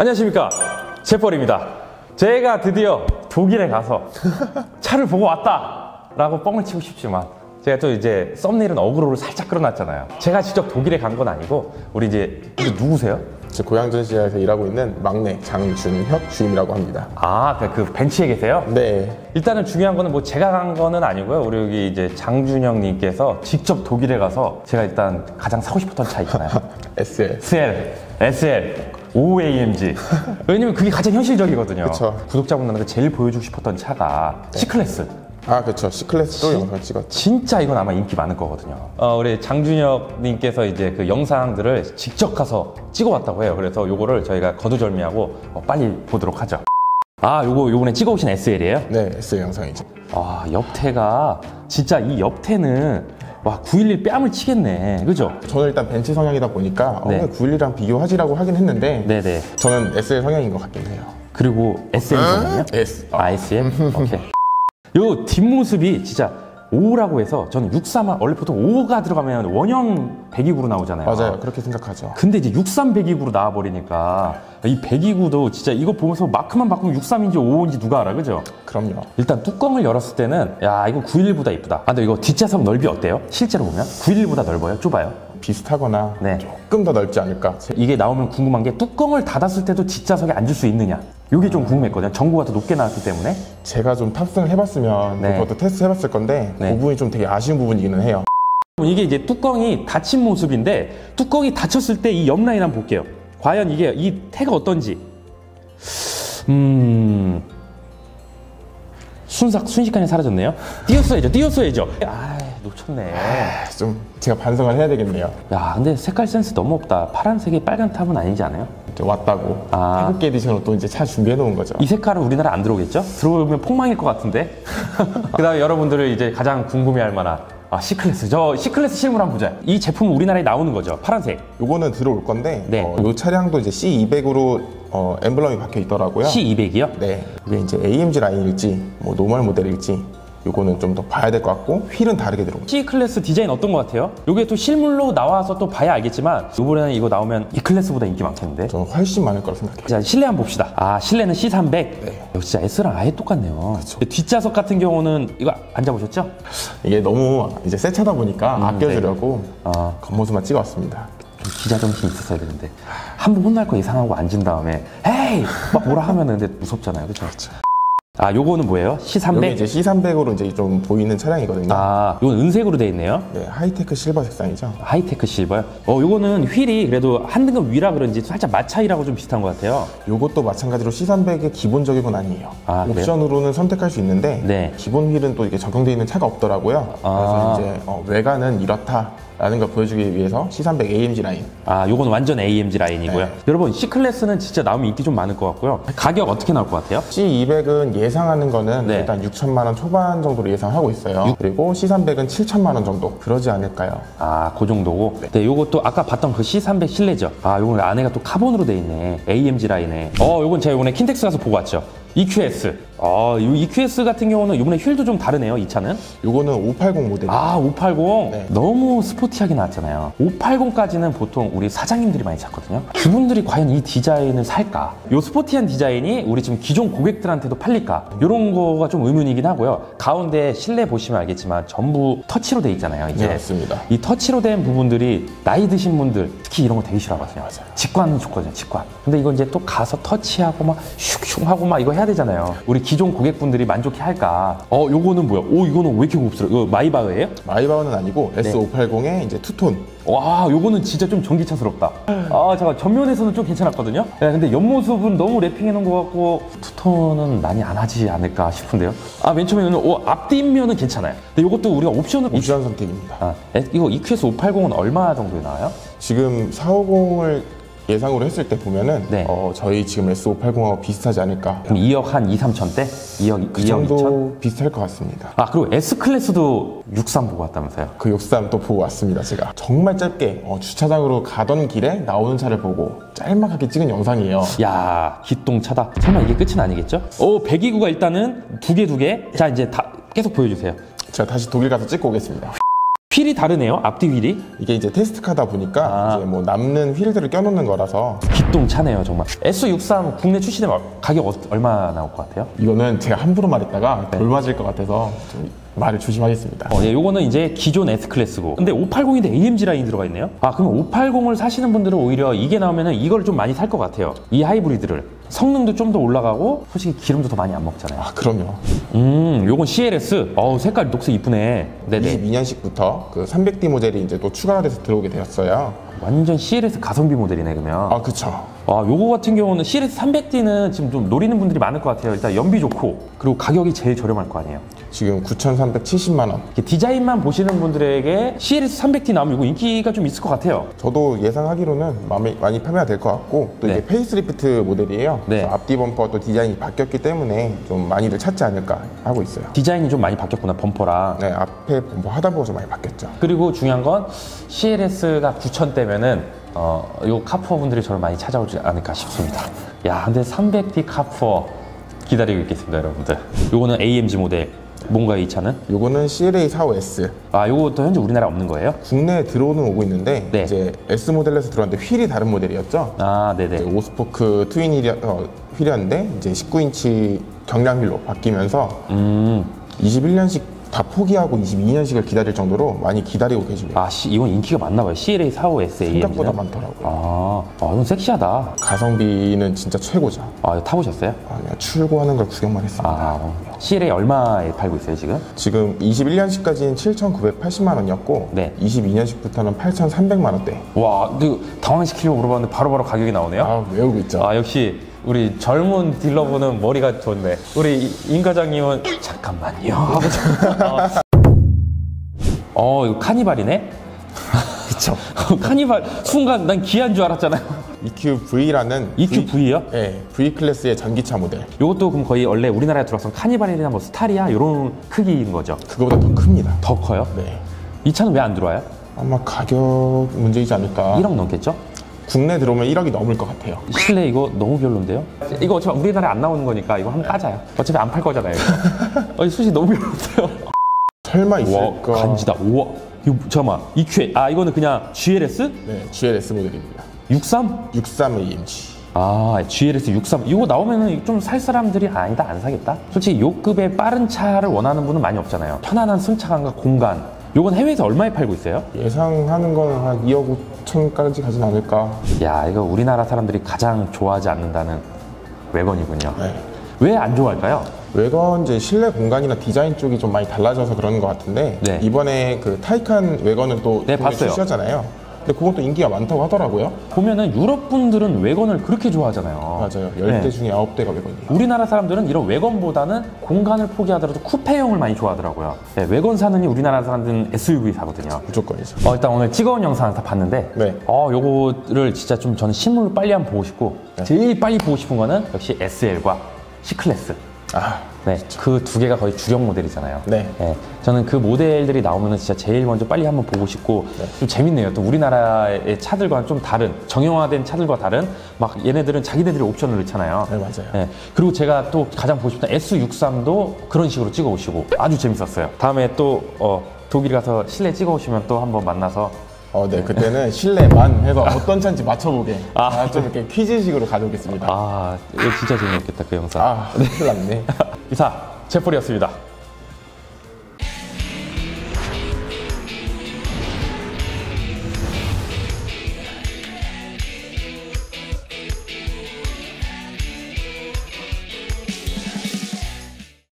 안녕하십니까 제펄입니다 제가 드디어 독일에 가서 차를 보고 왔다 라고 뻥을 치고 싶지만 제가 또 이제 썸네일은 어그로를 살짝 끌어놨잖아요 제가 직접 독일에 간 건 아니고 우리 이제 누구세요? 제 고향 전시장에서 일하고 있는 막내 장준혁 주임이라고 합니다. 아, 그- 그 벤치에 계세요? 네, 일단은 중요한 거는 뭐 제가 간 거는 아니고요. 우리 여기 이제 장준영님께서 직접 독일에 가서 제가 일단 가장 사고 싶었던 차 있잖아요. SL. SL, SL, OAMG. 왜냐면 그게 가장 현실적이거든요. 그쵸. 구독자분들한테 제일 보여주고 싶었던 차가 C클래스. 아, 그렇죠. C클래스도 영상 찍었죠. 진짜 이건 아마 인기 많을 거거든요. 어, 우리 장준혁님께서 이제 그 영상들을 직접 가서 찍어왔다고 해요. 그래서 요거를 저희가 거두절미하고 어, 빨리 보도록 하죠. 아, 요거 요번에 찍어오신 SL이에요? 네, SL 영상이죠. 아, 옆태가 진짜 이 옆태는 와 911 뺨을 치겠네. 그죠? 저는 일단 벤치 성향이다 보니까 네. 어, 911이랑 비교하지라고 하긴 했는데 네네. 저는 SL 성향인 것 같긴 해요. 그리고 SM이거든요. S. 아, SM? 오케이. 요 뒷모습이 진짜 5라고 해서 저는 63, 원래 보통 5가 들어가면 원형 배기구로 나오잖아요. 맞아요. 그렇게 생각하죠. 근데 이제 63 배기구로 나와 버리니까 이 배기구도 진짜 이거 보면서 마크만 바꾸면 63인지 5인지 누가 알아, 그죠? 그럼요. 일단 뚜껑을 열었을 때는 야 이거 911보다 이쁘다. 아 근데 이거 뒷좌석 넓이 어때요? 실제로 보면 911보다 넓어요? 좁아요? 비슷하거나 네. 조금 더 넓지 않을까. 이게 나오면 궁금한 게 뚜껑을 닫았을 때도 뒷좌석에 앉을 수 있느냐? 이게 좀 궁금했거든요. 전구가 더 높게 나왔기 때문에. 제가 좀 탑승을 해봤으면 네. 그것도 테스트 해봤을 건데 네. 그 부분이 좀 되게 아쉬운 부분이기는 해요. 이게 이제 뚜껑이 닫힌 모습인데 뚜껑이 닫혔을 때 이 옆 라인 한번 볼게요. 과연 이게 이 태가 어떤지. 음. 순삭 순식간에 사라졌네요. 띄었어야죠. 띄었어야죠. 아, 놓쳤네. 좀 제가 반성을 해야 되겠네요. 야, 근데 색깔 센스 너무 없다. 파란색이 빨간 top은 아니지 않아요? 이제 왔다고 아. 태국계 edition으로 또 이제 차 준비해 놓은 거죠. 이 색깔은 우리나라 안 들어오겠죠? 들어오면 폭망일 것 같은데. 그다음에 여러분들을 이제 가장 궁금해할 만한 아 C클래스. 저 C클래스 실물 한번 보자. 이 제품은 우리나라에 나오는 거죠? 파란색. 요거는 들어올 건데 네. 어, 요 차량도 이제 C200으로 어, 엠블럼이 박혀 있더라고요. C200이요? 네. 이게 이제 AMG 라인일지 뭐 normal 모델일지 요거는 좀 더 봐야 될 것 같고 휠은 다르게 들어옵니다. C 클래스 디자인 어떤 것 같아요? 이게 또 실물로 나와서 또 봐야 알겠지만 이번에는 이거 나오면 E 클래스보다 인기 많겠는데. 저는 훨씬 많을 거라고 생각해요. 자 실내 한번 봅시다. 아 실내는 C300. 역시 진짜 S랑 아예 똑같네요. 뒷좌석 같은 경우는 이거 앉아보셨죠? 이게 너무 이제 새 차다 보니까 아껴주려고 아. 겉모습만 찍어왔습니다. 좀 기자 정신이 있었어야 되는데 한 번 혼날 거 예상하고 앉은 다음에 헤이 막 뭐라 하면은 근데 무섭잖아요 그렇죠? 아 요거는 뭐예요? 여기 C300? 이제 C300으로 이제 좀 보이는 차량이거든요. 아 요건 은색으로 돼 있네요 네, 하이테크 실버 색상이죠. 하이테크 실버요 어 요거는 휠이 그래도 한 등급 위라 그런지 살짝 마차이라고 좀 비슷한 것 같아요 요것도 마찬가지로 C300의 기본적인 건 아니에요. 아? 옵션으로는 선택할 수 있는데 네. 기본 휠은 또 이게 적용되어 있는 차가 없더라고요. 아. 그래서 이제 어, 외관은 이렇다 라는 걸 보여주기 위해서 C300 AMG 라인 아 요건 완전 AMG 라인이고요 네. 여러분 C클래스는 진짜 나오면 인기 좀 많을 것 같고요 가격 어떻게 나올 것 같아요? C200은 예상하는 거는 네. 일단 6천만 원 초반 정도로 예상하고 있어요. 그리고 C300은 7천만 원 정도 그러지 않을까요? 아, 그 정도고. 네, 요것도 아까 봤던 그 C300 실내죠. 아, 요건 안에가 또 카본으로 돼 있네. AMG 라인에. 어, 요건 제가 이번에 킨텍스 가서 보고 왔죠. EQS. 아, 이 EQS 같은 경우는 이번에 휠도 좀 다르네요, 이 차는. 요거는 580 모델. 아, 580. 네. 너무 스포티하게 나왔잖아요. 580까지는 보통 우리 사장님들이 많이 샀거든요. 그분들이 과연 이 디자인을 살까? 요 스포티한 디자인이 우리 지금 기존 고객들한테도 팔릴까? 이런 거가 좀 의문이긴 하고요. 가운데 실내 보시면 알겠지만 전부 터치로 돼 있잖아요. 이제 네, 맞습니다. 이 터치로 된 부분들이 나이 드신 분들 특히 이런 거 되게 싫어하거든요. 직관 좋거든요, 직관. 근데 이거 이제 또 가서 터치하고 막 슉슉 하고 막 이거 해야 되잖아요. 우리 기존 고객분들이 만족해 할까? 어, 요거는 뭐야? 오, 이거는 왜 이렇게 곱슬어? 이거 마이바흐예요? 마이바흐는 아니고 네. S580의 이제 투톤. 와, 요거는 진짜 좀 전기차스럽다. 아, 잠깐 전면에서는 좀 괜찮았거든요. 야, 근데 옆모습은 너무 랩핑해 놓은 것 같고 투톤은 많이 안 하지 않을까 싶은데요. 아, 맨 처음에는 오, 앞뒷면은 괜찮아요. 근데 요것도 우리가 옵션을 옵션 선택입니다. 아, 에, 이거 EQS 580은 얼마 정도에 나와요? 지금 450을 예상으로 했을 때 보면은 네. 어, 저희 지금 S580하고 비슷하지 않을까. 그럼 2억 한 2, 3천 대? 2억, 그 2억 2천? 정도 비슷할 것 같습니다. 아, 그리고 S클래스도 63 보고 왔다면서요? 그 욕삼 또 보고 왔습니다, 제가. 정말 짧게 어, 주차장으로 가던 길에 나오는 차를 보고 짤막하게 찍은 영상이에요. 야, 기똥차다. 설마 이게 끝은 아니겠죠? 오, 배기구가 일단은 두 개, 두 개. 자, 이제 다 계속 보여주세요. 제가 다시 독일 가서 찍고 오겠습니다. 휠이 다르네요. 앞뒤 휠이 이게 이제 테스트카다 보니까 아. 이제 뭐 남는 휠들을 껴놓는 거라서 기똥차네요 정말. S63 국내 출시되면 가격 어- 얼마 나올 것 같아요? 이거는 제가 함부로 말했다가 돌 맞을 것 같아서 좀 말을 조심하겠습니다. 어, 예, 요거는 이제 기존 S 클래스고. 근데 580인데 AMG 라인 들어가 있네요. 아, 그럼 580을 사시는 분들은 오히려 이게 나오면은 이걸 좀 많이 살 것 같아요. 이 하이브리드를. 성능도 좀 더 올라가고 솔직히 기름도 더 많이 안 먹잖아요. 아 그럼요. 음, 요건 CLS. 어우, 색깔 녹색 이쁘네. 네네. 22년식부터 그 300D 모델이 이제 또 추가가 돼서 들어오게 되었어요. 완전 CLS 가성비 모델이네 그러면. 아 그쵸. 아, 요거 같은 경우는 CLS 300D는 지금 좀 노리는 분들이 많을 것 같아요. 일단 연비 좋고 그리고 가격이 제일 저렴할 거 아니에요. 지금 9,370만 원. 이렇게 디자인만 보시는 분들에게 CLS 300D 나오면 이거 인기가 좀 있을 것 같아요. 저도 예상하기로는 많이, 많이 판매가 될 것 같고 또 네. 이게 페이스리프트 모델이에요. 네. 그래서 앞뒤 범퍼 또 디자인이 바뀌었기 때문에 좀 많이들 찾지 않을까 하고 있어요. 디자인이 좀 많이 바뀌었구나 범퍼랑. 네, 앞에 범퍼 하다 보고서 많이 바뀌었죠. 그리고 중요한 건 CLS가 9,000대면은 어, 요 카푸어 분들이 저를 많이 찾아오지 않을까 싶습니다. 야, 근데 300D 카푸어 기다리고 있겠습니다, 여러분들. 요거는 AMG 모델. 뭔가요, 이 차는? 요거는 CLA 45S. 아, 요것도 현재 우리나라에 없는 거예요? 국내에 들어오는 오고 있는데 네. 이제 S 모델에서 들어왔는데 휠이 다른 모델이었죠. 아, 네네. 오스포크 트윈 휠이, 어, 휠이었는데 이제 19인치 경량 휠로 바뀌면서 음, 21년식 다 포기하고 22년식을 기다릴 정도로 많이 기다리고 계시고요. 아, 씨, 이건 인기가 많나 봐요. CLA 45S AMG는. 생각보다 많더라고요. 아, 아, 이건 섹시하다. 가성비는 진짜 최고죠. 아, 타보셨어요? 아, 그냥 출고하는 걸 구경만 했습니다. 아, CLA 얼마에 팔고 있어요, 지금? 지금 21년식까지는 7,980만 원이었고 네. 22년식부터는 8,300만 원대. 와, 그 당황시키려고 물어봤는데 바로바로 가격이 나오네요? 아, 외우고 있죠. 아 역시 우리 젊은 딜러분은 머리가 좋네. 우리 이- 임 과장님은 잠깐만요. 어 이거 카니발이네. 그쵸. 카니발 순간 난 기아인 줄 알았잖아요. EQV라는 EQV요? 네, V 클래스의 전기차 모델. 이것도 그럼 거의 원래 우리나라에 들어선 카니발이나 뭐 스타리아 이런 크기인 거죠. 그거보다 더 큽니다. 더 커요? 네. 이 차는 왜 안 들어와요? 아마 가격 문제이지 않을까. 1억 넘겠죠? 국내 들어오면 1억이 넘을 것 같아요. 실내 이거 너무 별론데요? 이거 어차피 우리나라에 안 나오는 거니까 이거 한번 까자요. 어차피 안 팔 거잖아요. 이거. 어, 이 수시 너무 별론데요? 설마 와 있을까? 간지다. 우와. 이거 잠깐만. EQ 아 이거는 그냥 GLS 네, GLS 모델입니다. 63? 63 AMG. 아 GLS 63 이거 나오면은 좀 살 사람들이 아니다 안 사겠다. 솔직히 요 급의 빠른 차를 원하는 분은 많이 없잖아요. 편안한 승차감과 공간. 요건 해외에서 얼마에 팔고 있어요? 예상하는 건한 2억 5천까지 가진 않을까. 야 이거 우리나라 사람들이 가장 좋아하지 않는다는 외건이군요. 네. 왜 안 좋아할까요? 외관 이제 실내 공간이나 디자인 쪽이 좀 많이 달라져서 그러는 것 같은데 네. 이번에 그 타이칸 외관은 또 네, 봤어요. 출시하잖아요. 근데 그것도 인기가 많다고 하더라고요. 보면은 유럽 분들은 외건을 그렇게 좋아하잖아요. 맞아요. 10대 네. 중에 9대가 외관이에요. 우리나라 사람들은 이런 외건보다는 공간을 포기하더라도 쿠페형을 많이 좋아하더라고요. 네, 외건 사느니 우리나라 사람들은 SUV 사거든요. 무조건이죠. 어, 일단 오늘 찍어온 영상을 다 봤는데, 네. 어, 요거를 진짜 좀 저는 실물로 빨리 한번 보고 싶고, 제일 빨리 보고 싶은 거는 역시 SL과 C클래스. 아, 네, 그 두 개가 거의 주력 모델이잖아요. 네. 저는 그 모델들이 나오면 진짜 제일 먼저 빨리 한번 보고 싶고 좀 재밌네요. 또 우리나라의 차들과는 좀 다른 정형화된 차들과 다른 막 얘네들은 자기네들이 옵션을 넣잖아요. 네, 맞아요. 네. 그리고 제가 또 가장 보고 싶던 S63도 그런 식으로 찍어 오시고 아주 재밌었어요. 다음에 또 어, 독일 가서 실내 찍어 오시면 또 한번 만나서 어, 네. 그때는 실내만 해서 어떤 차인지 맞춰보게. 아, 좀 이렇게 퀴즈식으로 가져오겠습니다. 아 이거 진짜 재미있겠다 그 영상. 아, 큰일 났네. 이사 제폴이었습니다.